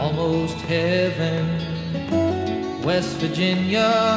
almost heaven. West Virginia.